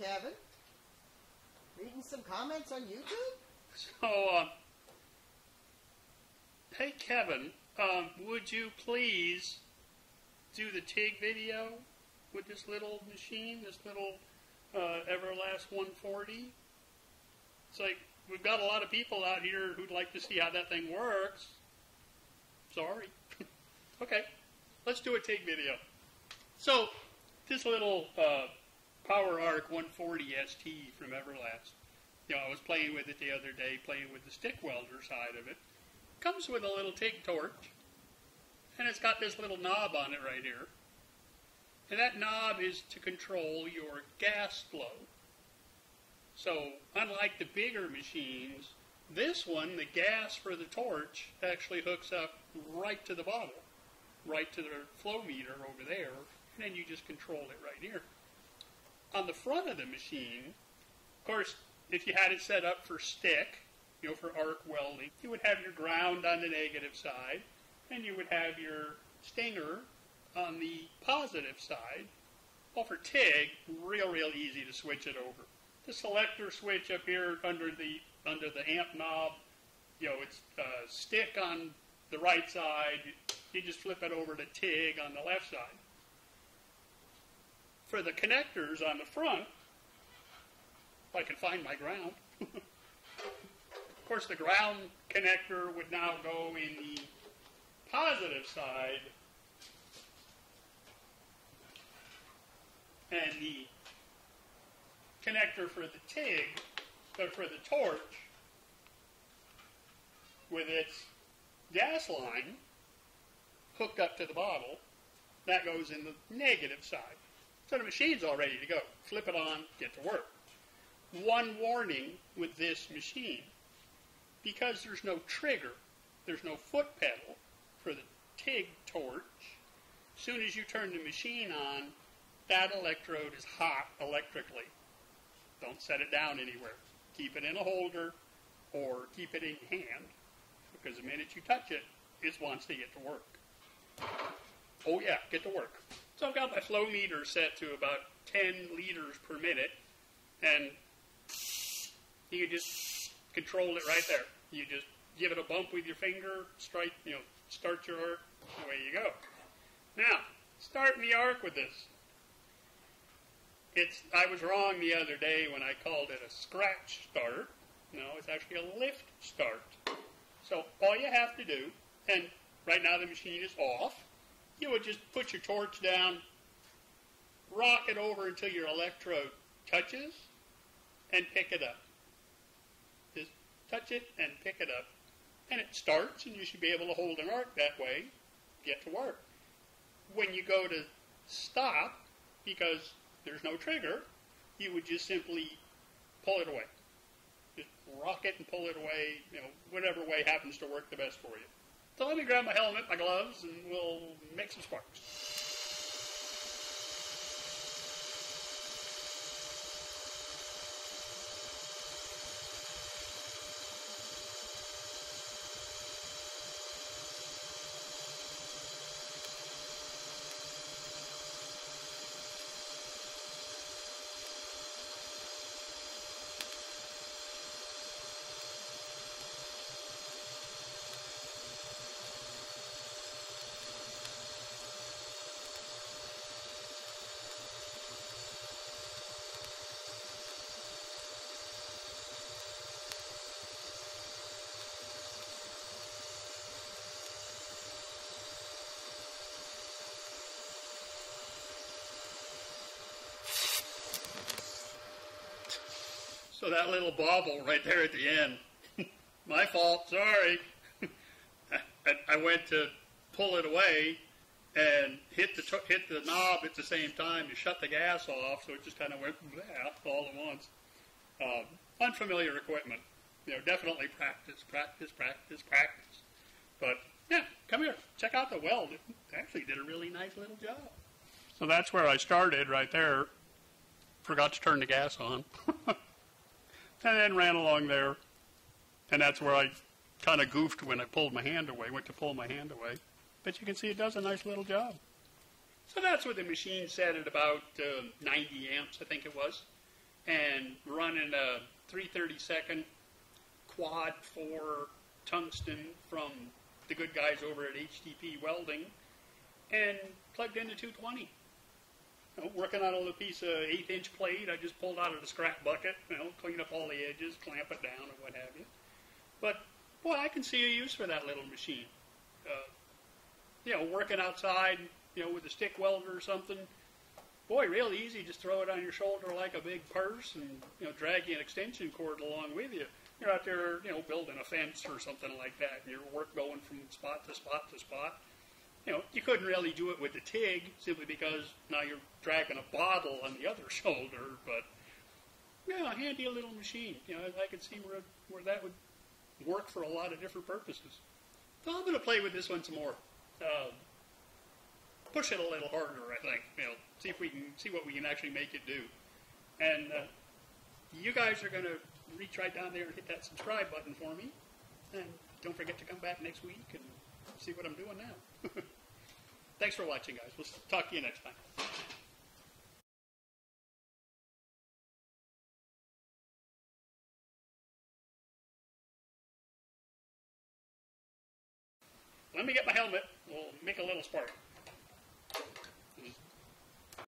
Kevin. Reading some comments on YouTube? So, uh, hey Kevin, um, would you please do the TIG video with this little machine, this little uh, Everlast 140? It's like we've got a lot of people out here who'd like to see how that thing works. Sorry. okay, let's do a TIG video. So, this little uh, PowerArc 140 ST from Everlast you know, I was playing with it the other day, playing with the stick welder side of it. Comes with a little TIG torch, and it's got this little knob on it right here. And that knob is to control your gas flow. So, unlike the bigger machines, this one, the gas for the torch, actually hooks up right to the bottle, right to the flow meter over there, and then you just control it right here. On the front of the machine, of course, if you had it set up for stick, you know, for arc welding, you would have your ground on the negative side, and you would have your stinger on the positive side. Well, for TIG, real, real easy to switch it over. The selector switch up here under the under the amp knob, you know, it's uh, stick on the right side. You just flip it over to TIG on the left side. For the connectors on the front, if I can find my ground. of course, the ground connector would now go in the positive side, and the connector for the TIG, or for the torch, with its gas line hooked up to the bottle, that goes in the negative side. So the machine's all ready to go. Flip it on, get to work one warning with this machine. Because there's no trigger, there's no foot pedal for the TIG torch, as soon as you turn the machine on, that electrode is hot electrically. Don't set it down anywhere. Keep it in a holder or keep it in your hand because the minute you touch it, it wants to get to work. Oh yeah, get to work. So I've got my flow meter set to about 10 liters per minute and you just control it right there. You just give it a bump with your finger, strike, you know, start your arc, away you go. Now, starting the arc with this. It's I was wrong the other day when I called it a scratch start. No, it's actually a lift start. So all you have to do, and right now the machine is off, you would just put your torch down, rock it over until your electrode touches, and pick it up Just touch it and pick it up, and it starts, and you should be able to hold an arc that way, get to work. When you go to stop, because there's no trigger, you would just simply pull it away. Just rock it and pull it away, you know, whatever way happens to work the best for you. So let me grab my helmet, my gloves, and we'll make some sparks. So that little bobble right there at the end, my fault, sorry. I went to pull it away and hit the hit the knob at the same time to shut the gas off, so it just kind of went all at once. Um, unfamiliar equipment, you know, definitely practice, practice, practice, practice. But yeah, come here, check out the weld. It actually did a really nice little job. So that's where I started right there. Forgot to turn the gas on. and then ran along there. And that's where I kind of goofed when I pulled my hand away, went to pull my hand away. But you can see it does a nice little job. So that's what the machine set at about uh, 90 amps, I think it was. and running a 332nd quad 4 tungsten from the good guys over at HTP Welding and plugged into 220. Working on a little piece of eighth inch plate I just pulled out of the scrap bucket, you know, clean up all the edges, clamp it down, or what have you. But boy, I can see a use for that little machine. Uh, you know, working outside, you know, with a stick welder or something. Boy, real easy. Just throw it on your shoulder like a big purse, and you know, drag an extension cord along with you. You're out there, you know, building a fence or something like that, and your work going from spot to spot to spot. You know, you couldn't really do it with the TIG simply because now you're dragging a bottle on the other shoulder. But yeah, a handy little machine. You know, I could see where where that would work for a lot of different purposes. So I'm going to play with this one some more. Uh, push it a little harder, I think. You know, see if we can see what we can actually make it do. And uh, you guys are going to reach right down there and hit that subscribe button for me. And don't forget to come back next week and see what I'm doing now. Thanks for watching, guys. We'll talk to you next time. Let me get my helmet. We'll make a little spark.